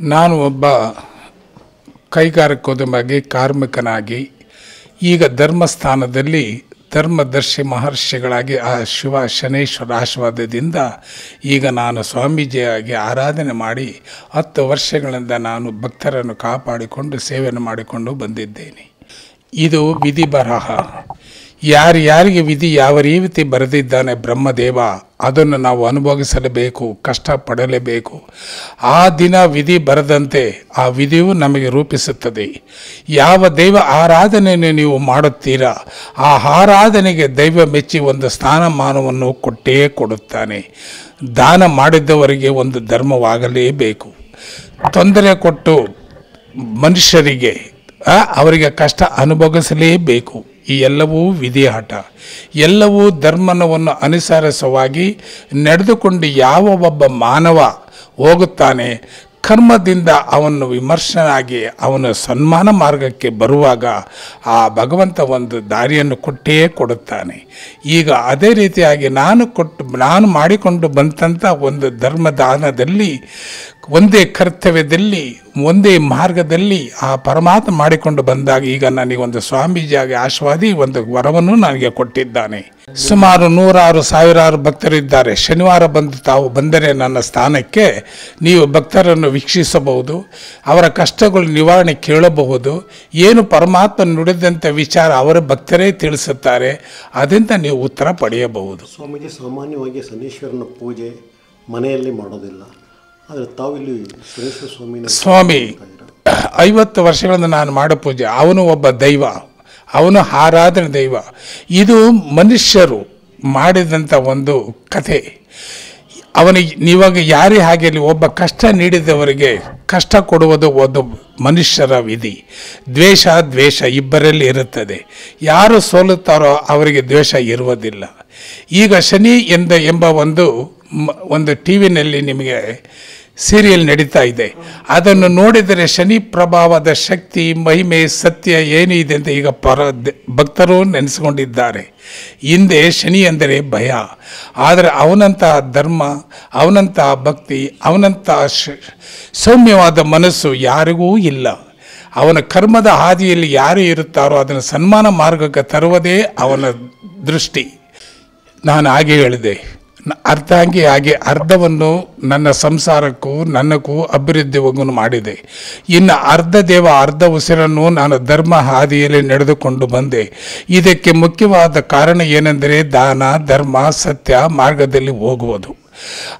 ನಾನು ಒಬ್ಬ ಕೈಗಾರಿಕೋದ್ಯಮಾಗಿ ಕಾರ್ಮಿಕನಾಗಿ, ಈಗ ಧರ್ಮಸ್ಥಾನದಲ್ಲಿ ಧರ್ಮದರ್ಶಿ ಮಹರ್ಷಿಗಳಾಗಿ ಆ ಶಿವ ಶನೇಶ್ವರ ಆಶೀರ್ವಾದದಿಂದ ಈಗ ನಾನು ಸ್ವಾಮೀಜಿಯಾಗಿ ಆರಾಧನೆ ಮಾಡಿ ಹತ್ತು ವರ್ಷಗಳಿಂದ ನಾನು ಭಕ್ತರನ್ನು ಕಾಪಾಡಿಕೊಂಡು ಸೇವೆಯನ್ನು ಮಾಡಿಕೊಂಡು ಬಂದಿದ್ದೇನೆ. ಇದು ವಿಧಿ ಬರಹ ಯಾರ್ಯಾರಿಗೆ ವಿಧಿ ಯಾವ ರೀತಿ ಬರೆದಿದ್ದಾನೆ ಬ್ರಹ್ಮದೇವ, ಅದನ್ನು ನಾವು ಅನುಭವಿಸಲೇಬೇಕು, ಕಷ್ಟಪಡಲೇಬೇಕು. ಆ ದಿನ ವಿಧಿ ಬರದಂತೆ ಆ ವಿಧಿಯು ನಮಗೆ ರೂಪಿಸುತ್ತದೆ. ಯಾವ ದೈವ ಆರಾಧನೆಯನ್ನು ನೀವು ಮಾಡುತ್ತೀರಾ, ಆ ಆರಾಧನೆಗೆ ದೈವ ಮೆಚ್ಚಿ ಒಂದು ಸ್ಥಾನಮಾನವನ್ನು ಕೊಟ್ಟೇ ಕೊಡುತ್ತಾನೆ. ದಾನ ಮಾಡಿದ್ದವರಿಗೆ ಒಂದು ಧರ್ಮವಾಗಲೇಬೇಕು. ತೊಂದರೆ ಕೊಟ್ಟು ಮನುಷ್ಯರಿಗೆ ಅವರಿಗೆ ಕಷ್ಟ ಅನುಭವಿಸಲೇಬೇಕು. ಈ ಎಲ್ಲವೂ ವಿಧಿಯಾಟ ಎಲ್ಲವೂ ಧರ್ಮನವನ್ನು ಅನುಸರಿಸವಾಗಿ ನಡೆದುಕೊಂಡು ಯಾವ ಒಬ್ಬ ಮಾನವ ಹೋಗುತ್ತಾನೆ, ಕರ್ಮದಿಂದ ಅವನು ವಿಮರ್ಶನಾಗಿ ಅವನ ಸನ್ಮಾನ ಮಾರ್ಗಕ್ಕೆ ಬರುವಾಗ ಆ ಭಗವಂತ ಒಂದು ದಾರಿಯನ್ನು ಕೊಟ್ಟೇ ಕೊಡುತ್ತಾನೆ. ಈಗ ಅದೇ ರೀತಿಯಾಗಿ ನಾನು ಕೊಟ್ಟು, ನಾನು ಮಾಡಿಕೊಂಡು ಬಂದಂಥ ಒಂದು ಧರ್ಮದಾನದಲ್ಲಿ ಒಂದೇ ಕರ್ತವ್ಯದಲ್ಲಿ, ಒಂದೇ ಮಾರ್ಗದಲ್ಲಿ ಆ ಪರಮಾತ್ಮ ಮಾಡಿಕೊಂಡು ಬಂದಾಗ ಈಗ ನನಗೆ ಒಂದು ಸ್ವಾಮೀಜಿಯಾಗಿ ಆಶ್ವಾದಿ ಒಂದು ವರವನ್ನು ನನಗೆ ಕೊಟ್ಟಿದ್ದಾನೆ. ಸುಮಾರು ನೂರಾರು ಸಾವಿರಾರು ಭಕ್ತರಿದ್ದಾರೆ ಶನಿವಾರ ಬಂದು ತಾವು ಬಂದರೆ ನನ್ನ ಸ್ಥಾನಕ್ಕೆ ನೀವು ಭಕ್ತರನ್ನು ವೀಕ್ಷಿಸಬಹುದು, ಅವರ ಕಷ್ಟಗಳು ನಿವಾರಣೆ ಕೇಳಬಹುದು, ಏನು ಪರಮಾತ್ಮ ನುಡಿದಂಥ ವಿಚಾರ ಅವರ ಭಕ್ತರೇ ತಿಳಿಸುತ್ತಾರೆ, ಅದರಿಂದ ನೀವು ಉತ್ತರ ಪಡೆಯಬಹುದು. ಸ್ವಾಮೀಜಿ, ಸಾಮಾನ್ಯವಾಗಿ ಶನೀಶ್ವರನ ಪೂಜೆ ಮನೆಯಲ್ಲಿ ಮಾಡೋದಿಲ್ಲ. ಸ್ವಾಮಿ ಐವತ್ತು ವರ್ಷಗಳಿಂದ ನಾನು ಮಾಡೋ ಪೂಜೆ ಅವನು ಒಬ್ಬ ದೈವ ಅವನು ಆರಾಧನೆ ದೈವ. ಇದು ಮನುಷ್ಯರು ಮಾಡಿದಂಥ ಒಂದು ಕಥೆ. ಅವನಿಗೆ ನೀವಾಗ ಯಾರೇ ಹಾಗೆ ಒಬ್ಬ ಕಷ್ಟ ನೀಡಿದವರಿಗೆ ಕಷ್ಟ ಕೊಡುವುದು ಒಂದು ಮನುಷ್ಯರ ವಿಧಿ. ದ್ವೇಷ ದ್ವೇಷ ಇಬ್ಬರಲ್ಲಿ ಇರುತ್ತದೆ. ಯಾರು ಸೋಲುತ್ತಾರೋ ಅವರಿಗೆ ದ್ವೇಷ ಇರುವುದಿಲ್ಲ. ಈಗ ಶನಿ ಎಂದ ಎಂಬ ಒಂದು ಒಂದು ಟಿ ವಿನಲ್ಲಿ ನಿಮಗೆ ಸೀರಿಯಲ್ ನಡೀತಾ ಇದೆ. ಅದನ್ನು ನೋಡಿದರೆ ಶನಿ ಪ್ರಭಾವದ ಶಕ್ತಿ, ಮಹಿಮೆ, ಸತ್ಯ ಏನಿದೆ ಅಂತ ಈಗ ಪರ ಭಕ್ತರು ನೆನೆಸ್ಕೊಂಡಿದ್ದಾರೆ. ಹಿಂದೆ ಶನಿ ಅಂದರೆ ಭಯ, ಆದರೆ ಅವನಂತಹ ಧರ್ಮ, ಅವನಂತಹ ಭಕ್ತಿ ಅವನಂತಹ ಸೌಮ್ಯವಾದ ಮನಸ್ಸು ಯಾರಿಗೂ ಇಲ್ಲ. ಅವನ ಕರ್ಮದ ಹಾದಿಯಲ್ಲಿ ಯಾರು ಇರುತ್ತಾರೋ ಅದನ್ನು ಸನ್ಮಾನ ಮಾರ್ಗಕ್ಕೆ ತರುವುದೇ ಅವನ ದೃಷ್ಟಿ. ನಾನು ಹಾಗೆ ಹೇಳಿದೆ. ಅರ್ಧಾಂಗಿ ಆಗಿ ಅರ್ಧವನ್ನು ನನ್ನ ಸಂಸಾರಕ್ಕೂ ನನ್ನಕ್ಕೂ ಅಭಿವೃದ್ಧಿಗೂ ಮಾಡಿದೆ. ಇನ್ನು ಅರ್ಧ ದೇವ ಅರ್ಧ ಉಸಿರನ್ನು ನಾನು ಧರ್ಮ ಹಾದಿಯಲ್ಲಿ ನಡೆದುಕೊಂಡು ಬಂದೆ. ಇದಕ್ಕೆ ಮುಖ್ಯವಾದ ಕಾರಣ ಏನೆಂದರೆ ದಾನ, ಧರ್ಮ, ಸತ್ಯ ಮಾರ್ಗದಲ್ಲಿ ಹೋಗುವುದು.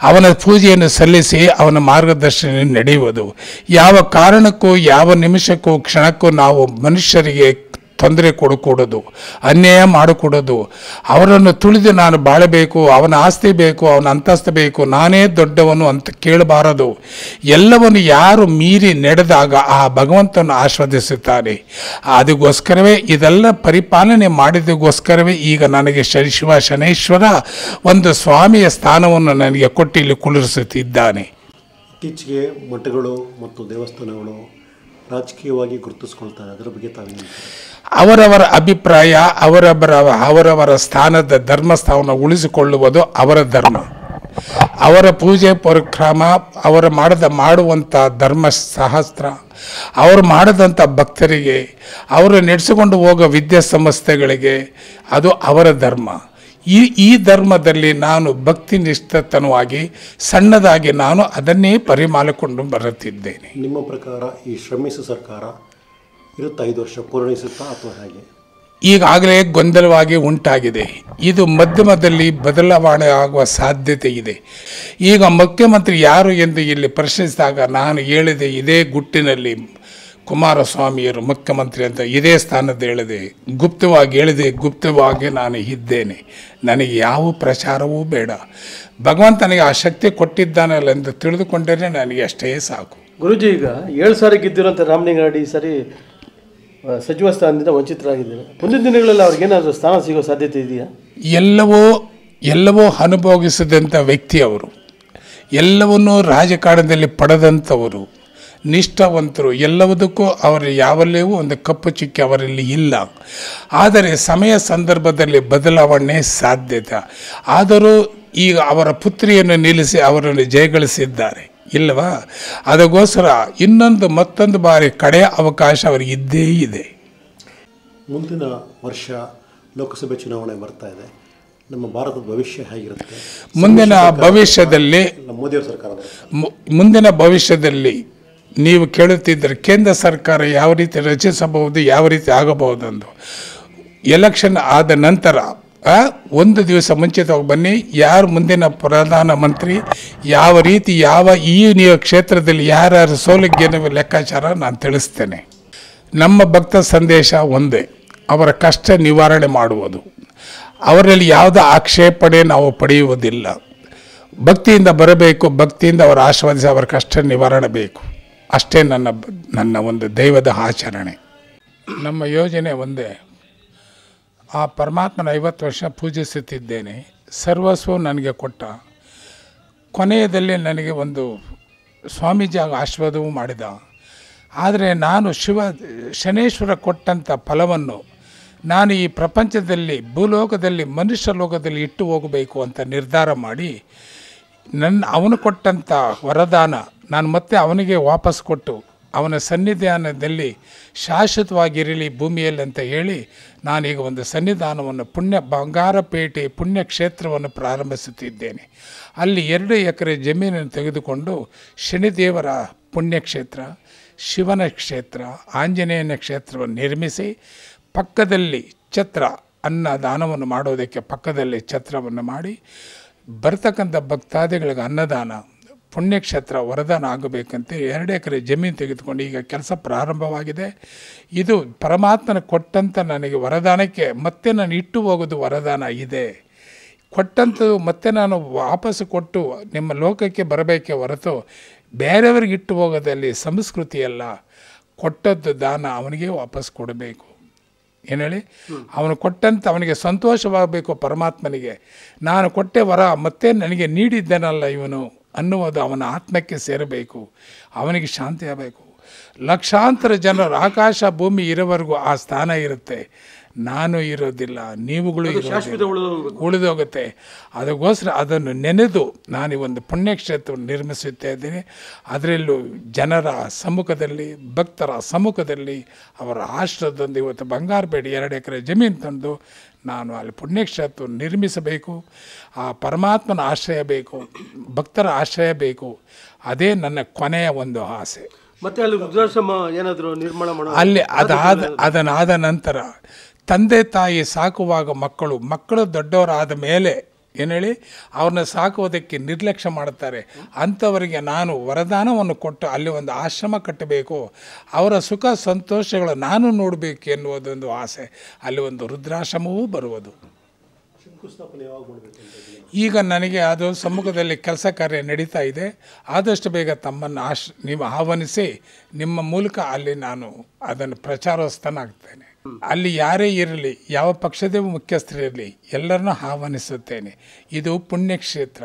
ಅವನ ಪೂಜೆಯನ್ನು ಸಲ್ಲಿಸಿ ಅವನ ಮಾರ್ಗದರ್ಶನ ನಡೆಯುವುದು. ಯಾವ ಕಾರಣಕ್ಕೂ, ಯಾವ ನಿಮಿಷಕ್ಕೂ, ಕ್ಷಣಕ್ಕೂ ನಾವು ಮನುಷ್ಯರಿಗೆ ತೊಂದರೆ ಕೊಡಕೂಡದು, ಅನ್ಯಾಯ ಮಾಡಕೂಡದು. ಅವರನ್ನು ತುಳಿದು ನಾನು ಬಾಳಬೇಕು, ಅವನ ಆಸ್ತಿ ಬೇಕು, ಅವನ ಅಂತಸ್ತು ಬೇಕು, ನಾನೇ ದೊಡ್ಡವನು ಅಂತ ಕೇಳಬಾರದು. ಎಲ್ಲವನ್ನು ಯಾರು ಮೀರಿ ನಡೆದಾಗ ಆ ಭಗವಂತನ ಆಸ್ವಾದಿಸುತ್ತಾನೆ ಅದಕ್ಕೋಸ್ಕರವೇ ಇದೆಲ್ಲ ಪರಿಪಾಲನೆ ಮಾಡಿದಕ್ಕೋಸ್ಕರವೇ ಈಗ ನನಗೆ ಶಿವ, ಶನೇಶ್ವರ ಒಂದು ಸ್ವಾಮಿಯ ಸ್ಥಾನವನ್ನು ನನಗೆ ಕೊಟ್ಟು ಇಲ್ಲಿ ಕುಳಿರಿಸುತ್ತಿದ್ದಾನೆ. ಇತ್ತೀಚೆಗೆ ಮಠಗಳು ಮತ್ತು ದೇವಸ್ಥಾನಗಳು ರಾಜಕೀಯವಾಗಿ ಗುರುತಿಸ್ಕೊಳ್ತಾರೆ. ಅದರ ಬಗ್ಗೆ ತಾವೇನು ಅವರವರ ಅಭಿಪ್ರಾಯ, ಅವರವರ ಅವರವರ ಸ್ಥಾನದ ಧರ್ಮಸ್ಥಾನ ಉಳಿಸಿಕೊಳ್ಳುವುದು ಅವರ ಧರ್ಮ. ಅವರ ಪೂಜೆ ಪರಿಕ್ರಮ, ಅವರ ಮಾಡದ, ಮಾಡುವಂಥ ಧರ್ಮ ಸಹಸ್ರ, ಅವರು ಮಾಡದಂಥ ಭಕ್ತರಿಗೆ, ಅವರು ನಡೆಸಿಕೊಂಡು ಹೋಗೋ ವಿದ್ಯಾಸಂಸ್ಥೆಗಳಿಗೆ ಅದು ಅವರ ಧರ್ಮ. ಈ ಈ ಧರ್ಮದಲ್ಲಿ ನಾನು ಭಕ್ತಿ ನಿಷ್ಠತನವಾಗಿ ಸಣ್ಣದಾಗಿ ನಾನು ಅದನ್ನೇ ಪರಿಮಾಲಿಕೊಂಡು ಬರುತ್ತಿದ್ದೇನೆ. ನಿಮ್ಮ ಪ್ರಕಾರ ಈ ಶ್ರಮಿಸು ಸರ್ಕಾರ ಇರುತ್ತೆ ಐದು ವರ್ಷ ಪೂರ್ಣಿಸುತ್ತಾ ಅಥವಾ ಹೇಗೆ? ಈಗಾಗಲೇ ಗೊಂದಲವಾಗಿ ಉಂಟಾಗಿದೆ. ಇದು ಮಧ್ಯಮದಲ್ಲಿ ಬದಲಾವಣೆ ಆಗುವ ಸಾಧ್ಯತೆ ಇದೆ. ಈಗ ಮುಖ್ಯಮಂತ್ರಿ ಯಾರು ಎಂದು ಇಲ್ಲಿ ಪ್ರಶ್ನಿಸಿದಾಗ ನಾನು ಹೇಳಿದೆ ಇದೇ ಗುಟ್ಟಿನಲ್ಲಿ ಕುಮಾರಸ್ವಾಮಿಯರು ಮುಖ್ಯಮಂತ್ರಿ ಅಂತ ಇದೇ ಸ್ಥಾನದ ಹೇಳಿದೆ. ಗುಪ್ತವಾಗಿ ಹೇಳಿದೆ ಗುಪ್ತವಾಗಿ ನಾನು ಇದ್ದೇನೆ. ನನಗೆ ಯಾವ ಪ್ರಚಾರವೂ ಬೇಡ. ಭಗವಂತನಿಗೆ ಆ ಶಕ್ತಿ ಕೊಟ್ಟಿದ್ದಾನಲ್ಲ ಎಂದು ತಿಳಿದುಕೊಂಡರೆ ನನಗೆ ಅಷ್ಟೇ ಸಾಕು. ಗುರುಜಿ ಈಗ ಏಳು ಸಾರಿ ಗೆದ್ದಿರೋಂಥ ರಾಮಲಿಂಗಾರೆಡ್ಡಿ ಈ ಸರಿ ಸಚಿವ ಸ್ಥಾನದಿಂದ ವಂಚಿತರಾಗಿದ್ದಾರೆ ಮುಂದಿನ ದಿನಗಳಲ್ಲಿ ಅವ್ರಿಗೇನಾದರೂ ಸ್ಥಾನ ಸಿಗೋ ಸಾಧ್ಯತೆ ಇದೆಯಾ? ಎಲ್ಲವೋ ಎಲ್ಲವೋ ಅನುಭವಿಸಿದಂಥ ವ್ಯಕ್ತಿ ಅವರು, ಎಲ್ಲವನ್ನೂ ರಾಜಕಾರಣದಲ್ಲಿ ಪಡೆದಂಥವರು, ನಿಷ್ಠಾವಂತರು, ಎಲ್ಲವುದಕ್ಕೂ ಅವರ ಯಾವಲ್ಲಿಯೂ ಒಂದು ಕಪ್ಪು ಚಿಕ್ಕಿ ಅವರಲ್ಲಿ ಇಲ್ಲ. ಆದರೆ ಸಮಯ ಸಂದರ್ಭದಲ್ಲಿ ಬದಲಾವಣೆ ಸಾಧ್ಯತೆ. ಆದರೂ ಈಗ ಅವರ ಪುತ್ರಿಯನ್ನು ನಿಲ್ಲಿಸಿ ಅವರನ್ನು ಜಯಗಳಿಸಿದ್ದಾರೆ. ಇಲ್ಲವಾ? ಅದಕ್ಕೋಸ್ಕರ ಇನ್ನೊಂದು ಮತ್ತೊಂದು ಬಾರಿ ಕಡೆಯ ಅವಕಾಶ ಅವರಿಗೆ ಇದ್ದೇ ಇದೆ. ಮುಂದಿನ ವರ್ಷ ಲೋಕಸಭೆ ಚುನಾವಣೆ ಬರ್ತಾ ಇದೆ. ನಮ್ಮ ಭಾರತದ ಭವಿಷ್ಯ ಹೇಗಿರುತ್ತೆ? ಮುಂದಿನ ಭವಿಷ್ಯದಲ್ಲಿ ಮೋದಿಯವರ ಸರ್ಕಾರ ಮುಂದಿನ ಭವಿಷ್ಯದಲ್ಲಿ ನೀವು ಕೇಳುತ್ತಿದ್ದರೆ ಕೇಂದ್ರ ಸರ್ಕಾರ ಯಾವ ರೀತಿ ರಚಿಸಬಹುದು ಯಾವ ರೀತಿ ಆಗಬಹುದು ಎಂದು ಎಲೆಕ್ಷನ್ ಆದ ನಂತರ ಒಂದು ದಿವಸ ಮುಂಚಿತವಾಗಿ ಬನ್ನಿ. ಯಾರು ಮುಂದಿನ ಪ್ರಧಾನಮಂತ್ರಿ ಯಾವ ರೀತಿ, ಯಾವ ಈ ನೀವು ಕ್ಷೇತ್ರದಲ್ಲಿ ಯಾರ್ಯಾರು ಸೋಲಿಗೆ ಎನ್ನುವ ಲೆಕ್ಕಾಚಾರ ನಾನು ತಿಳಿಸ್ತೇನೆ. ನಮ್ಮ ಭಕ್ತ ಸಂದೇಶ ಒಂದೇ. ಅವರ ಕಷ್ಟ ನಿವಾರಣೆ ಮಾಡುವುದು. ಅವರಲ್ಲಿ ಯಾವುದೇ ಆಕ್ಷೇಪಣೆ ನಾವು ಪಡೆಯುವುದಿಲ್ಲ. ಭಕ್ತಿಯಿಂದ ಬರಬೇಕು, ಭಕ್ತಿಯಿಂದ ಅವರ ಆಶೀರ್ವದಿಸಿ ಅವರ ಕಷ್ಟ ನಿವಾರಣೆ ಬೇಕು ಅಷ್ಟೇ ನನ್ನ ನನ್ನ ಒಂದು ದೈವದ ಆಚರಣೆ. ನಮ್ಮ ಯೋಜನೆ ಒಂದೇ. ಆ ಪರಮಾತ್ಮನ ಐವತ್ತು ವರ್ಷ ಪೂಜಿಸುತ್ತಿದ್ದೇನೆ. ಸರ್ವಸ್ವ ನನಗೆ ಕೊಟ್ಟ. ಕೊನೆಯದಲ್ಲಿ ನನಗೆ ಒಂದು ಸ್ವಾಮೀಜಿ ಆಗ ಆಶೀರ್ವಾದವೂ ಮಾಡಿದ. ಆದರೆ ನಾನು ಶಿವ, ಶನೇಶ್ವರ ಕೊಟ್ಟಂಥ ಫಲವನ್ನು ನಾನು ಈ ಪ್ರಪಂಚದಲ್ಲಿ, ಭೂಲೋಕದಲ್ಲಿ, ಮನುಷ್ಯ ಲೋಕದಲ್ಲಿ ಇಟ್ಟು ಹೋಗಬೇಕು ಅಂತ ನಿರ್ಧಾರ ಮಾಡಿ ನನ್ನ, ಅವನು ಕೊಟ್ಟಂಥ ವರದಾನ ನಾನು ಮತ್ತೆ ಅವನಿಗೆ ವಾಪಸ್ ಕೊಟ್ಟು ಅವನ ಸನ್ನಿಧಾನದಲ್ಲಿ ಶಾಶ್ವತವಾಗಿರಲಿ ಭೂಮಿಯಲ್ಲಿ ಅಂತ ಹೇಳಿ ನಾನೀಗ ಒಂದು ಸನ್ನಿಧಾನವನ್ನು ಪುಣ್ಯ ಬಂಗಾರಪೇಟೆ ಪುಣ್ಯಕ್ಷೇತ್ರವನ್ನು ಪ್ರಾರಂಭಿಸುತ್ತಿದ್ದೇನೆ. ಅಲ್ಲಿ ಎರಡು ಎಕರೆ ಜಮೀನನ್ನು ತೆಗೆದುಕೊಂಡು ಶನಿದೇವರ ಪುಣ್ಯಕ್ಷೇತ್ರ, ಶಿವನ ಕ್ಷೇತ್ರ, ಆಂಜನೇಯನ ಕ್ಷೇತ್ರವನ್ನು ನಿರ್ಮಿಸಿ ಪಕ್ಕದಲ್ಲಿ ಛತ್ರ ಅನ್ನದಾನವನ್ನು ಮಾಡೋದಕ್ಕೆ ಪಕ್ಕದಲ್ಲಿ ಛತ್ರವನ್ನು ಮಾಡಿ ಬರ್ತಕ್ಕಂಥ ಭಕ್ತಾದಿಗಳಿಗೆ ಅನ್ನದಾನ ಪುಣ್ಯಕ್ಷೇತ್ರ ವರದಾನ ಆಗಬೇಕಂತ ಎರಡು ಎಕರೆ ಜಮೀನು ತೆಗೆದುಕೊಂಡು ಈಗ ಕೆಲಸ ಪ್ರಾರಂಭವಾಗಿದೆ. ಇದು ಪರಮಾತ್ಮನ ಕೊಟ್ಟಂಥ ನನಗೆ ವರದಾನಕ್ಕೆ ಮತ್ತೆ ನಾನು ಇಟ್ಟು ಹೋಗೋದು ವರದಾನ ಇದೆ. ಕೊಟ್ಟಂಥದ್ದು ಮತ್ತೆ ನಾನು ವಾಪಸ್ಸು ಕೊಟ್ಟು ನಿಮ್ಮ ಲೋಕಕ್ಕೆ ಬರಬೇಕೇ ಹೊರತು ಬೇರೆಯವ್ರಿಗೆ ಇಟ್ಟು ಹೋಗೋದಲ್ಲಿ ಸಂಸ್ಕೃತಿ ಅಲ್ಲ ಕೊಟ್ಟದ್ದು ದಾನ ಅವನಿಗೆ ವಾಪಸ್ ಕೊಡಬೇಕು. ಏನು ಹೇಳಿ? ಅವನು ಕೊಟ್ಟಂತ ಅವನಿಗೆ ಸಂತೋಷವಾಗಬೇಕು ಪರಮಾತ್ಮನಿಗೆ. ನಾನು ಕೊಟ್ಟೆ ವರ ಮತ್ತೆ ನನಗೆ ನೀಡಿದ್ದೇನಲ್ಲ ಇವನು. ಅನ್ನುವುದು ಅವನ ಆತ್ಮಕ್ಕೆ ಸೇರಬೇಕು, ಅವನಿಗೆ ಶಾಂತಿ ಆಗಬೇಕು. ಲಕ್ಷಾಂತರ ಜನರು ಆಕಾಶ ಭೂಮಿ ಇರೋವರೆಗೂ ಆ ಸ್ಥಾನ ಇರುತ್ತೆ. ನಾನು ಇರೋದಿಲ್ಲ ನೀವುಗಳು ಉಳಿದೋಗುತ್ತೆ ಅದಕ್ಕೋಸ್ಕರ ಅದನ್ನು ನೆನೆದು ನಾನು ಈ ಒಂದು ಪುಣ್ಯಕ್ಷೇತ್ರ ನಿರ್ಮಿಸುತ್ತಾ ಇದ್ದೀನಿ. ಅದರಲ್ಲೂ ಜನರ ಸಮ್ಮುಖದಲ್ಲಿ ಭಕ್ತರ ಸಮ್ಮುಖದಲ್ಲಿ ಅವರ ಆಶ್ರಯದೊಂದು ಇವತ್ತು ಬಂಗಾರಪೇಟೆ ಎರಡು ಎಕರೆ ಜಮೀನು ತಂದು ನಾನು ಅಲ್ಲಿ ಪುಣ್ಯಕ್ಷೇತ್ರ ನಿರ್ಮಿಸಬೇಕು. ಆ ಪರಮಾತ್ಮನ ಆಶ್ರಯ ಬೇಕು ಭಕ್ತರ ಆಶ್ರಯ ಬೇಕು. ಅದೇ ನನ್ನ ಕೊನೆಯ ಒಂದು ಆಸೆ. ಮತ್ತೆ ಅಲ್ಲಿ ಏನಾದರೂ ನಿರ್ಮಾಣ ಮಾಡೋ ಅಲ್ಲಿ ಅದಾದ ಅದನ್ನಾದ ನಂತರ ತಂದೆ ತಾಯಿ ಸಾಕುವಾಗ ಮಕ್ಕಳು ಮಕ್ಕಳು ದೊಡ್ಡವರಾದ ಮೇಲೆ ಏನು ಹೇಳಿ ಅವ್ರನ್ನ ಸಾಕುವುದಕ್ಕೆ ನಿರ್ಲಕ್ಷ್ಯ ಮಾಡುತ್ತಾರೆ. ಅಂಥವರಿಗೆ ನಾನು ವರದಾನವನ್ನು ಕೊಟ್ಟು ಅಲ್ಲಿ ಒಂದು ಆಶ್ರಮ ಕಟ್ಟಬೇಕು. ಅವರ ಸುಖ ಸಂತೋಷಗಳು ನಾನು ನೋಡಬೇಕು ಎನ್ನುವುದೊಂದು ಆಸೆ. ಅಲ್ಲಿ ಒಂದು ರುದ್ರಾಶ್ರಮವೂ ಬರುವುದು? ಈಗ ನನಗೆ ಅದು ಸಮ್ಮುಖದಲ್ಲಿ ಕೆಲಸ ಕಾರ್ಯ ನಡೀತಾ ಇದೆ. ಆದಷ್ಟು ಬೇಗ ತಮ್ಮನ್ನು ಆಶ್ ನೀವು ಆಹ್ವಾನಿಸಿ ನಿಮ್ಮ ಮೂಲಕ ಅಲ್ಲಿ ನಾನು ಅದನ್ನು ಪ್ರಚಾರೋಸ್ತನಾಗ್ತೇನೆ ಅಲ್ಲಿ ಯಾರೇ ಇರಲಿ ಯಾವ ಪಕ್ಷದ ಮುಖ್ಯಸ್ಥರಿರಲಿ ಎಲ್ಲರನ್ನೂ ಆಹ್ವಾನಿಸುತ್ತೇನೆ. ಇದು ಪುಣ್ಯಕ್ಷೇತ್ರ.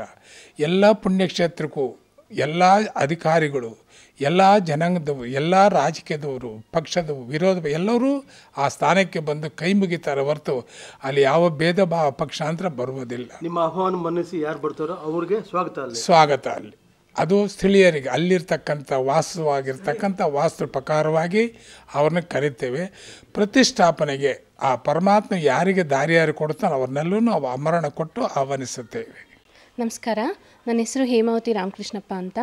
ಎಲ್ಲ ಪುಣ್ಯಕ್ಷೇತ್ರಕ್ಕೂ ಎಲ್ಲ ಅಧಿಕಾರಿಗಳು ಎಲ್ಲ ಜನಾಂಗದವರು ಎಲ್ಲ ರಾಜಕೀಯದವರು ಪಕ್ಷದವರು ವಿರೋಧ ಎಲ್ಲರೂ ಆ ಸ್ಥಾನಕ್ಕೆ ಬಂದು ಕೈ ಮುಗಿತಾರೆ ಹೊರತು ಅಲ್ಲಿ ಯಾವ ಭೇದ ಭಾವ ಪಕ್ಷಾಂತರ ಬರುವುದಿಲ್ಲ. ನಿಮ್ಮ ಆಹ್ವಾನ ಮನ್ನಿಸಿ ಯಾರು ಬರ್ತಾರೋ ಅವ್ರಿಗೆ ಸ್ವಾಗತ ಸ್ವಾಗತ ಅಲ್ಲಿ. ಅದು ಸ್ಥಳೀಯರಿಗೆ ಅಲ್ಲಿರ್ತಕ್ಕಂಥ ವಾಸವಾಗಿರ್ತಕ್ಕಂಥ ವಾಸ್ತು ಪ್ರಕಾರವಾಗಿ ಅವ್ರನ್ನ ಕರಿತೇವೆ. ಪ್ರತಿಷ್ಠಾಪನೆಗೆ ಆ ಪರಮಾತ್ಮ ಯಾರಿಗೆ ದಾರಿಯಾರು ಕೊಡ್ತಾನೋ ಅವ್ರನ್ನೆಲ್ಲೂ ನಾವು ಅಮರಣ ಕೊಟ್ಟು ಆಹ್ವಾನಿಸುತ್ತೇವೆ. ನಮಸ್ಕಾರ. ನನ್ನ ಹೆಸರು ಹೇಮಾವತಿ ರಾಮಕೃಷ್ಣಪ್ಪ ಅಂತ.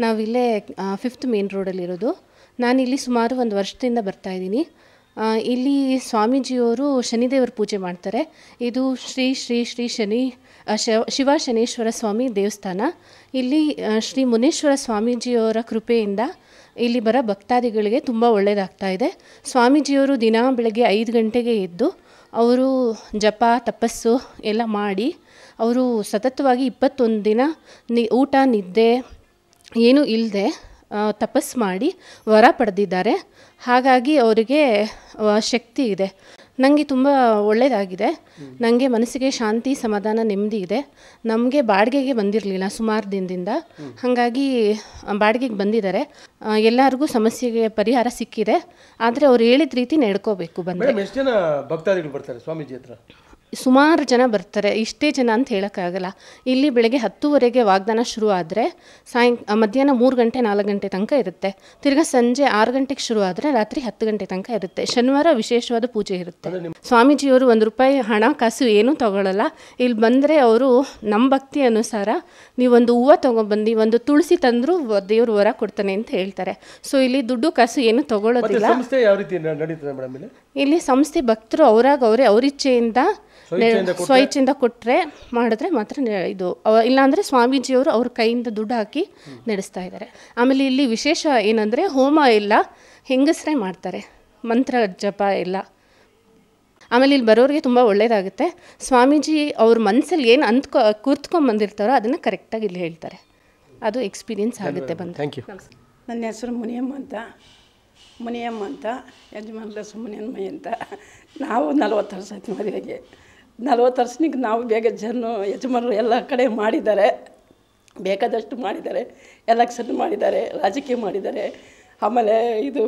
ನಾವಿಲ್ಲೇ ಫಿಫ್ತ್ ಮೇನ್ ರೋಡಲ್ಲಿರೋದು ನಾನಿಲ್ಲಿ ಸುಮಾರು ಒಂದು ವರ್ಷದಿಂದ ಬರ್ತಾ ಆ, ಇಲ್ಲಿ ಸ್ವಾಮೀಜಿಯವರು ಶನಿದೇವರ ಪೂಜೆ ಮಾಡ್ತಾರೆ. ಇದು ಶ್ರೀ ಶ್ರೀ ಶ್ರೀ ಶನಿ ಶಿವ- ಶಿವ ಶನೇಶ್ವರ ಸ್ವಾಮಿ ದೇವಸ್ಥಾನ. ಇಲ್ಲಿ ಶ್ರೀ ಮುನೇಶ್ವರ ಸ್ವಾಮೀಜಿಯವರ ಕೃಪೆಯಿಂದ ಇಲ್ಲಿ ಬರೋ ಭಕ್ತಾದಿಗಳಿಗೆ ತುಂಬ ಒಳ್ಳೆಯದಾಗ್ತಾ ಇದೆ. ಸ್ವಾಮೀಜಿಯವರು ದಿನ ಬೆಳಗ್ಗೆ ಐದು ಗಂಟೆಗೆ ಎದ್ದು ಅವರು ಜಪ, ತಪಸ್ಸು ಎಲ್ಲ ಮಾಡಿ ಅವರು ಸತತವಾಗಿ ಇಪ್ಪತ್ತೊಂದು ದಿನ ನಿ, ಊಟ, ನಿದ್ದೆ ಏನೂ ಇಲ್ಲದೆ ತಪಸ್ಸು ಮಾಡಿ ವರ ಪಡೆದಿದ್ದಾರೆ. ಹಾಗಾಗಿ ಅವರಿಗೆ ಶಕ್ತಿ ಇದೆ. ನನಗೆ ತುಂಬ ಒಳ್ಳೆಯದಾಗಿದೆ ನನಗೆ ಮನಸ್ಸಿಗೆ ಶಾಂತಿ, ಸಮಾಧಾನ, ನೆಮ್ಮದಿ ಇದೆ. ನಮಗೆ ಬಾಡಿಗೆಗೆ ಬಂದಿರಲಿಲ್ಲ ಸುಮಾರು ದಿನದಿಂದ. ಹಾಗಾಗಿ ಬಾಡಿಗೆಗೆ ಬಂದಿದ್ದಾರೆ. ಎಲ್ಲರಿಗೂ ಸಮಸ್ಯೆಗೆ ಪರಿಹಾರ ಸಿಕ್ಕಿದೆ. ಆದರೆ ಅವ್ರು ಹೇಳಿದ ರೀತಿ ನಡ್ಕೋಬೇಕು ಬಂದರೆ. ಎಷ್ಟು ಜನ ಭಕ್ತಾದಿಗಳು ಬರ್ತಾರೆ ಸ್ವಾಮೀಜಿ ಹತ್ರ? ಸುಮಾರು ಜನ ಬರ್ತಾರೆ ಇಷ್ಟೇ ಜನ ಅಂತ ಹೇಳೋಕ್ಕಾಗಲ್ಲ. ಇಲ್ಲಿ ಬೆಳಗ್ಗೆ ಹತ್ತುವರೆಗೆ ವಾಗ್ದಾನ ಶುರು ಆದರೆ ಸಾಯಂ ಮಧ್ಯಾಹ್ನ ಮೂರು ಗಂಟೆ ನಾಲ್ಕು ಗಂಟೆ ತನಕ ಇರುತ್ತೆ. ತಿರ್ಗಾ ಸಂಜೆ ಆರು ಗಂಟೆಗೆ ಶುರು ಆದರೆ ರಾತ್ರಿ ಹತ್ತು ಗಂಟೆ ತನಕ ಇರುತ್ತೆ. ಶನಿವಾರ ವಿಶೇಷವಾದ ಪೂಜೆ ಇರುತ್ತೆ. ಸ್ವಾಮೀಜಿಯವರು ಒಂದು ರೂಪಾಯಿ ಹಣ ಕಾಸು ಏನೂ ತಗೊಳ್ಳಲ್ಲ ಇಲ್ಲಿ ಬಂದರೆ ಅವರು ನಮ್ಮ ಭಕ್ತಿ ಅನುಸಾರ ನೀವೊಂದು ಹೂವು ತೊಗೊಬಂದು ಒಂದು ತುಳಸಿ ತಂದರೂ ದೇವರು ವರ ಕೊಡ್ತಾನೆ ಅಂತ ಹೇಳ್ತಾರೆ. ಸೊ ಇಲ್ಲಿ ದುಡ್ಡು ಕಾಸು ಏನು ತಗೊಳ್ಳೋದಿಲ್ಲ ಇಲ್ಲಿ? ಸಂಸ್ಥೆ ಭಕ್ತರು ಅವರಾಗ ಅವರೇ ಅವರಿಚ್ಛೆಯಿಂದ ಸ್ವಇಚ್ಛೆಯಿಂದ ಕೊಟ್ಟರೆ ಮಾಡಿದ್ರೆ ಮಾತ್ರ ನೆ- ಇದು ಅವ- ಇಲ್ಲಾಂದರೆ ಸ್ವಾಮೀಜಿಯವರು ಅವ್ರ ಕೈಯಿಂದ ದುಡ್ಡು ಹಾಕಿ ನಡೆಸ್ತಾ ಇದ್ದಾರೆ ಆಮೇಲೆ ಇಲ್ಲಿ ವಿಶೇಷ ಏನಂದರೆ ಹೋಮ ಎಲ್ಲ ಹೆಂಗಸರೇ ಮಾಡ್ತಾರೆ ಮಂತ್ರ ಜಪ ಎಲ್ಲ. ಆಮೇಲೆ ಇಲ್ಲಿ ಬರೋರಿಗೆ ತುಂಬ ಒಳ್ಳೆಯದಾಗುತ್ತೆ ಸ್ವಾಮೀಜಿ ಅವ್ರ ಮನಸ್ಸಲ್ಲಿ ಏನು ಅಂದ್ಕೊ ಕೂರ್ತ್ಕೊಂಬಂದಿರ್ತಾರೋ ಅದನ್ನು ಕರೆಕ್ಟಾಗಿ ಇಲ್ಲಿ ಹೇಳ್ತಾರೆ. ಅದು ಎಕ್ಸ್ಪೀರಿಯನ್ಸ್ ಆಗುತ್ತೆ ಬಂದು. ಥ್ಯಾಂಕ್ ಯು ನನ್ನ ಹೆಸರು ಮುನಿಯಮ್ಮ ಅಂತ. ಮುನಿಯಮ್ಮ ಅಂತ ಯಜಮಾನ ಸುಮ್ಮನೆ ಅಂತ. ನಾವು ನಲ್ವತ್ತು ವರ್ಷ ಆಯ್ತು ಮದುವೆಗೆ. ನಲ್ವತ್ತು ವರ್ಷನಿಗೆ ನಾವು ಬೇಗ ಜನ ಯಜಮಾನರು ಎಲ್ಲ ಕಡೆ ಮಾಡಿದ್ದಾರೆ. ಬೇಕಾದಷ್ಟು ಮಾಡಿದ್ದಾರೆ. ಎಲೆಕ್ಷನ್ ಮಾಡಿದ್ದಾರೆ, ರಾಜಕೀಯ ಮಾಡಿದ್ದಾರೆ. ಆಮೇಲೆ ಇದು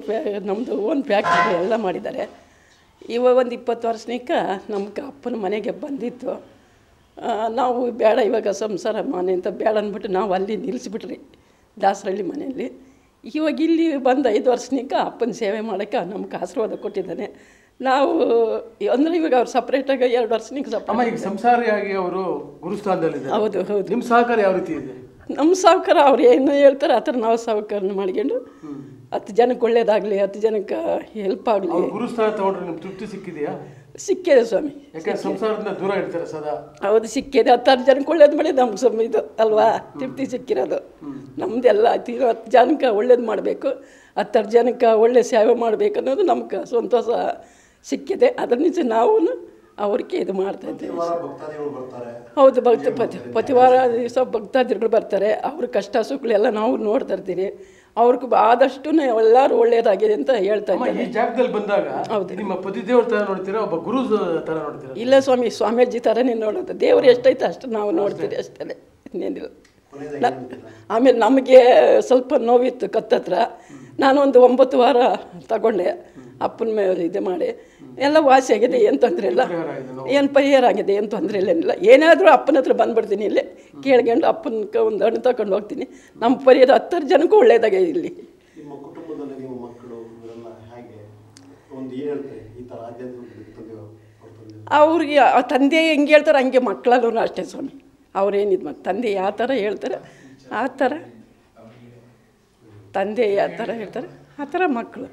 ನಮ್ಮದು ಓನ್ ಫ್ಯಾಕ್ಟ್ರಿ ಎಲ್ಲ ಮಾಡಿದ್ದಾರೆ. ಇವಾಗ ಒಂದು ಇಪ್ಪತ್ತು ವರ್ಷನಿಕ ನಮ್ಗೆ ಅಪ್ಪನ ಮನೆಗೆ ಬಂದಿತ್ತು. ನಾವು ಬೇಡ ಇವಾಗ ಸಂಸಾರ ಮನೆ ಅಂತ ಬೇಡ ಅಂದ್ಬಿಟ್ಟು ನಾವು ಅಲ್ಲಿ ನಿಲ್ಲಿಸ್ಬಿಟ್ರಿ ದಾಸರಳ್ಳಿ ಮನೆಯಲ್ಲಿ. ಇವಾಗ ಇಲ್ಲಿ ಬಂದು ಐದು ವರ್ಷನಿಕ ಅಪ್ಪನ ಸೇವೆ ಮಾಡೋಕ್ಕೆ ನಮ್ಗೆ ಆಶೀರ್ವಾದ ಕೊಟ್ಟಿದ್ದಾನೆ. ನಾವು ಅಂದ್ರೆ ಇವಾಗ ಅವ್ರು ಸಪ್ರೇಟಾಗಿ ಎರಡು ವರ್ಷನಿಗೆ ಅಮ್ಮ ಸಪ್ರೇಟ್ ಈಗ ಸಂಸಾರಿಯಾಗಿ ಅವರು ಗುರುಸ್ಥಾನದಲ್ಲಿದ್ದಾರೆ. ಹೌದು ಹೌದು. ನಿಮ್ಮ ಸಹಕಾರ ಯಾವ ರೀತಿ ಇದೆ? ನಮ್ಮ ಸಾವುಕಾರ ಅವ್ರು ಏನು ಹೇಳ್ತಾರೆ ಆ ಥರ ನಾವು ಸಾವುಕಾರನ ಮಾಡ್ಕೊಂಡು ಹತ್ತು ಜನಕ್ಕೆ ಒಳ್ಳೇದಾಗಲಿ ಹತ್ತು ಜನಕ್ಕೆ ಹೆಲ್ಪ್ ಆಗಲಿ. ಗುರುಸ್ಥಾನ ತಗೊಂಡ್ರೆ ನಿಮ್ಗೆ ತೃಪ್ತಿ ಸಿಕ್ಕಿದೆಯಾ? ಸಿಕ್ಕಿದೆ ಸ್ವಾಮಿ ಯಾಕಂದ್ರೆ ಸಂಸಾರದಿಂದ ದೂರ ಇರ್ತಾರೆ ಸದಾ. ಹೌದು ಸಿಕ್ಕಿದೆ. ಹತ್ತಾರು ಜನಕ್ಕೆ ಒಳ್ಳೇದು ಮಾಡಿ ನಮ್ಮ ಸ್ವಾಮಿ ಇದು ಅಲ್ವಾ? ತೃಪ್ತಿ ಸಿಕ್ಕಿರೋದು. ನಮ್ದೆಲ್ಲ ತೀರೋ ಹತ್ತು ಜನಕ್ಕೆ ಒಳ್ಳೇದು ಮಾಡಬೇಕು. ಹತ್ತಾರು ಜನಕ್ಕೆ ಒಳ್ಳೆ ಸೇವೆ ಮಾಡಬೇಕು ಅನ್ನೋದು ನಮ್ಗೆ ಸಂತೋಷ. ಸಿಕ್ಕಿದೆ. ಅದ್ರ ನಿಜ ನಾವು ಅವ್ರಿಗೆ ಇದು ಮಾಡ್ತಾ ಇದ್ದೇವೆ. ಹೌದು ಭಕ್ತ ಪತಿ ಪ್ರತಿವಾರ ದಿವಸ ಭಕ್ತಾದಿಗಳು ಬರ್ತಾರೆ. ಅವ್ರ ಕಷ್ಟ ಸುಖಗಳೆಲ್ಲ ನಾವು ನೋಡ್ತಾ ಇರ್ತೀವಿ. ಅವ್ರಿಗೆ ಆದಷ್ಟು ಎಲ್ಲರೂ ಒಳ್ಳೆಯದಾಗಿದೆ ಅಂತ ಹೇಳ್ತಾ ಅಮ್ಮ ಇದ್ದಾರೆ. ಈ ಜಾಗದಲ್ಲಿ ಬಂದಾಗ ಹೌದು. ನಿಮ್ಮ ಪತಿ ದೇವ್ರ ತರ ನೋಡ್ತೀರಾ ಒಬ್ಬ ಗುರು ತರ ನೋಡ್ತೀರಾ? ಇಲ್ಲ ಸ್ವಾಮಿ ಸ್ವಾಮೀಜಿ ಥರನೇ ನೋಡೋದು. ದೇವ್ರು ಎಷ್ಟೈತೆ ಅಷ್ಟು ನಾವು ನೋಡ್ತೀವಿ ಅಷ್ಟೇ ಇನ್ನೇನಿಲ್ಲ. ಆಮೇಲೆ ನಮಗೆ ಸ್ವಲ್ಪ ನೋವಿತ್ತು ಕತ್ತತ್ರ. ನಾನು ಒಂದು ಒಂಬತ್ತು ವಾರ ತಗೊಂಡೆ. ಅಪ್ಪನ ಮೇಲೆ ಇದು ಮಾಡಿ. ಎಲ್ಲ ವಾಸಿ ಆಗಿದೆ ಏನು ತೊಂದರೆ ಇಲ್ಲ. ಏನು ಪರಿಹಾರ ಆಗಿದೆ ಏನು ತೊಂದರೆ ಇಲ್ಲ ಏನಿಲ್ಲ. ಏನಾದರೂ ಅಪ್ಪನ ಹತ್ರ ಬಂದ್ಬಿಡ್ತೀನಿ ಇಲ್ಲೇ. ಕೇಳ್ಕೊಂಡು ಅಪ್ಪನ ಕ ಒಂದು ಹಣ್ಣು ತಗೊಂಡು ಹೋಗ್ತೀನಿ. ನಮ್ಮ ಪರಿಹಾರ ಹತ್ತಾರು ಜನಕ್ಕೂ ಒಳ್ಳೇದಾಗೆ ಇಲ್ಲಿ. ಅವ್ರಿಗೆ ಆ ತಂದೆ ಹೆಂಗೆ ಹೇಳ್ತಾರೆ ಹಂಗೆ ಮಕ್ಕಳಲ್ಲೂ ಅಷ್ಟೇ ಸ್ವಾಮಿ. ಅವ್ರೇನಿದ್ ಮತ್ತು ತಂದೆ ಯಾವ ಥರ ಹೇಳ್ತಾರೆ ಆ ಥರ ತಂದೆ ಯಾವ ಥರ ಹೇಳ್ತಾರೆ ಆ ಥರ ಮಕ್ಕಳು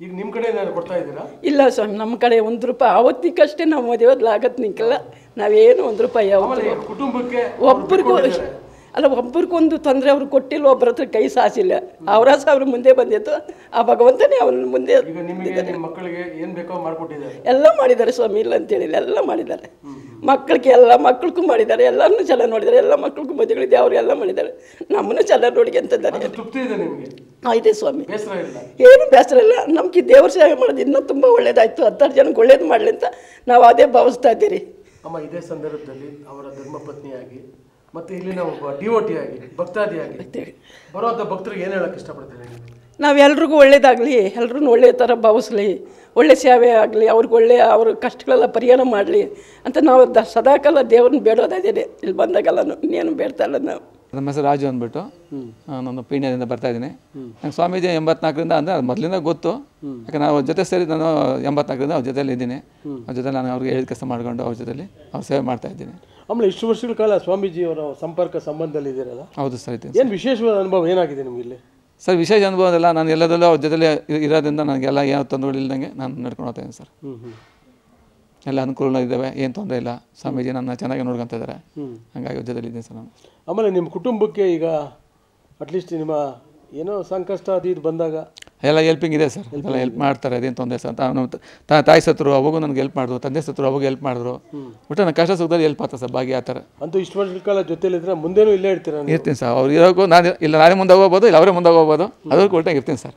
ಈಗ ನಿಮ್ಮ ಕಡೆ ಏನಾದ್ರು ಕೊಡ್ತಾ ಇದ್ದೀರಾ? ಇಲ್ಲ ಸ್ವಾಮಿ ನಮ್ಮ ಕಡೆ ಒಂದು ರೂಪಾಯಿ ಅವತ್ತಿಗಷ್ಟೇ ನಾವು ಮದುವೆ ಆಗತ್ತೆ ನಿಂಕಲ್ಲ ನಾವೇನು ಒಂದು ರೂಪಾಯಿ ಈ ಕುಟುಂಬಕ್ಕೆ ಒಬ್ರಿಗೂ ಅಲ್ಲ ಒಬ್ಬರಿಗೊಂದು ತೊಂದರೆ ಅವ್ರಿಗೆ ಕೊಟ್ಟಿಲ್ಲ ಒಬ್ಬರ ಹತ್ರ ಕೈ ಸಾಸಿಲ್ಲ. ಅವರ ಸಾವಿರ ಮುಂದೆ ಬಂದಿತ್ತು. ಆ ಭಗವಂತನೇ ಅವ್ರನ್ನ ಮುಂದೆ ಮಕ್ಕಳಿಗೆ ಏನು ಬೇಕೋ ಮಾಡಿಕೊಟ್ಟಿದ್ದಾರೆ? ಎಲ್ಲ ಮಾಡಿದ್ದಾರೆ ಸ್ವಾಮಿ ಇಲ್ಲ ಹೇಳಿದ್ರೆ ಎಲ್ಲ ಮಾಡಿದ್ದಾರೆ. ಮಕ್ಕಳಿಗೆ ಎಲ್ಲ ಮಕ್ಕಳಿಗೂ ಮಾಡಿದ್ದಾರೆ ಎಲ್ಲರನ್ನೂ ಚೆನ್ನಾಗಿ ನೋಡಿದ್ದಾರೆ ಎಲ್ಲ ಮಕ್ಕಳಿಗೂ ಮದುವೆಗಳಿದೆ ಅವ್ರಿಗೆಲ್ಲ ಎಲ್ಲ ಮಾಡಿದ್ದಾರೆ. ನಮ್ಮನ್ನು ಚೆನ್ನಾಗಿ ನೋಡಿ ಅಂತ ತೃಪ್ತಿ ಇದೆ ನಿಮಗೆ? ಆಯ್ತು ಸ್ವಾಮಿ. ಏನು ಬೇಸರ ಇಲ್ಲ. ನಮ್ಗೆ ದೇವ್ರ ಸೇವೆ ಮಾಡೋದು ಇನ್ನೂ ತುಂಬ ಒಳ್ಳೇದಾಯ್ತು. ಹತ್ತಾರು ಜನಕ್ಕೆ ಒಳ್ಳೇದು ಮಾಡಲಿ ಅಂತ ನಾವು ಅದೇ ಭಾವಿಸ್ತಾ ಇದ್ದೀರಿ. ಅಮ್ಮ ಇದೇ ಸಂದರ್ಭದಲ್ಲಿ ಅವರ ಧರ್ಮಪತ್ನಿಯಾಗಿ ಮತ್ತೆ ಇಲ್ಲಿ ನಾವು ಡಿಓಟಿ ಆಗಿ ಭಕ್ತಾದಿಯಾಗಿ ಬರುವಂತ ಭಕ್ತರಿಗೆ ಏನು ಹೇಳಕ್ ಇಷ್ಟಪಡ್ತೀನಿ ನೀವು? ನಾವೆಲ್ರಿಗೂ ಒಳ್ಳೇದಾಗಲಿ ಎಲ್ರೂ ಒಳ್ಳೆಯ ಥರ ಭಾವಿಸ್ಲಿ ಒಳ್ಳೆ ಸೇವೆ ಆಗಲಿ ಅವ್ರಿಗೆ ಒಳ್ಳೆಯ ಅವ್ರ ಕಷ್ಟಗಳೆಲ್ಲ ಪರಿಹಾರ ಮಾಡಲಿ ಅಂತ ನಾವು ದ ಸದಾಕಾಲ ದೇವ್ರನ್ನ ಬೇಡೋದಾಗಿದೆ. ಇಲ್ಲಿ ಬಂದಾಗಲ್ಲ ಇನ್ನೇನು ಬೇಡ್ತಾ ಇಲ್ಲ ನಾವು. ನಮ್ಮ ಹೆಸರು ರಾಜು ಅಂದ್ಬಿಟ್ಟು ನಾನು ಪೀಣ್ಯದಿಂದ ಬರ್ತಾ ಇದ್ದೀನಿ. ನಂಗೆ ಸ್ವಾಮೀಜಿ ಎಂಬತ್ನಾಲ್ಕರಿಂದ ಅಂದರೆ ಅದು ಮೊದಲಿಂದ ಗೊತ್ತು. ಯಾಕಂದ್ರೆ ನಾವು ಅವ್ರ ಜೊತೆ ಸೇರಿ ನಾನು ಎಂಬತ್ನಾಲ್ಕರಿಂದ ಅವ್ರ ಜೊತೆಲಿ ಇದ್ದೀನಿ. ಅವ್ರ ಜೊತೆ ನಾನು ಅವ್ರಿಗೆ ಹೇಳಿದ ಕೆಲಸ ಮಾಡ್ಕೊಂಡು ಅವ್ರ ಜೊತೆಯಲ್ಲಿ ಅವ್ರ ಸೇವೆ ಮಾಡ್ತಾ ಇದ್ದೀನಿ. ಆಮೇಲೆ ಇಷ್ಟು ವರ್ಷಗಳ ಕಾಲ ಸ್ವಾಮೀಜಿ ಅವರ ಸಂಪರ್ಕ ಸಂಬಂಧದಲ್ಲಿ ಇದ್ದೀರಲ್ಲ? ಹೌದು ಸರ್ ಇದೆ ಏನು ವಿಶೇಷವಾದ ಅನುಭವ ಏನಾಗಿದೆ ನಿಮ್ಗೆ ಇಲ್ಲಿ? ಸರ್ ವಿಶೇಷ ಅನುಭವ ಅಲ್ಲ ನಾನು ಎಲ್ಲದಲ್ಲೂ ಅವ್ರ ಜೊತೆಲಿ ಇ- ಇರೋದ್ರಿಂದ ನನಗೆಲ್ಲ ಏನು ತೊಂದರೆಗಳಿಲ್ದಂಗೆ ನಾನು ನಡ್ಕೊಂಡು ಹೋಗ್ತಾ ಇದ್ದೀನಿ ಸರ್. ಎಲ್ಲ ಅನುಕೂಲ ಇದ್ದಾವೆ ಏನು ತೊಂದರೆ ಇಲ್ಲ. ಸ್ವಾಮೀಜಿ ನನ್ನ ಚೆನ್ನಾಗಿ ನೋಡ್ಕೊತಾ ಇದ್ದಾರೆ ಹಂಗಾಗಿ ಇದ್ದೀನಿ ಸರ್ ನಾನು. ಆಮೇಲೆ ನಿಮ್ಮ ಕುಟುಂಬಕ್ಕೆ ಈಗ ಅಟ್ಲೀಸ್ಟ್ ನಿಮ್ಮ ಏನೋ ಸಂಕಷ್ಟ ಅದು ಇದು ಬಂದಾಗ ಎಲ್ಲ ಹೆಲ್ಪಿಂಗ್ ಇದೆ ಸರ್. ಎಲ್ಲ ಹೆಲ್ಪ್ ಮಾಡ್ತಾರೆ ಅದೇನು ತೊಂದರೆ ಸರ್ ತಾನು ತಾ- ತಾಯಿ ಸತ್ರು ಅವಾಗೂ ನನಗೆ ಹೆಲ್ಪ್ ಮಾಡಿದ್ರು ತಂದೆ ಸತ್ರು ಅವಾಗ ಹೆಲ್ಪ್ ಮಾಡಿದ್ರು. ಒಟ್ಟು ನನ್ನ ಕಷ್ಟ ಸುಖದಲ್ಲಿ ಹೆಲ್ಪ್ ಆಗ್ತದೆ ಸರ್ ಭಾಗಿ ಆ ಥರ. ಅಂತೂ ಇಷ್ಟು ವರ್ಷಗಳ ಕಾಲ ಜೊತೆಲಿದ್ರೆ ಮುಂದೇನೂ ಇಲ್ಲೇ ಇರ್ತೀರ ಇರ್ತೀನಿ ಸರ್. ಅವ್ರು ಇರೋಕ್ಕೂ ನಾನು ಇಲ್ಲ ನಾನೇ ಮುಂದೆ ಹೋಗ್ಬೋದು ಇಲ್ಲ ಅವರೇ ಮುಂದೆ ಹೋಗ್ಬೋದು. ಅದಕ್ಕೆ ಒಟ್ಟಾಗಿ ಇರ್ತೀನಿ ಸರ್.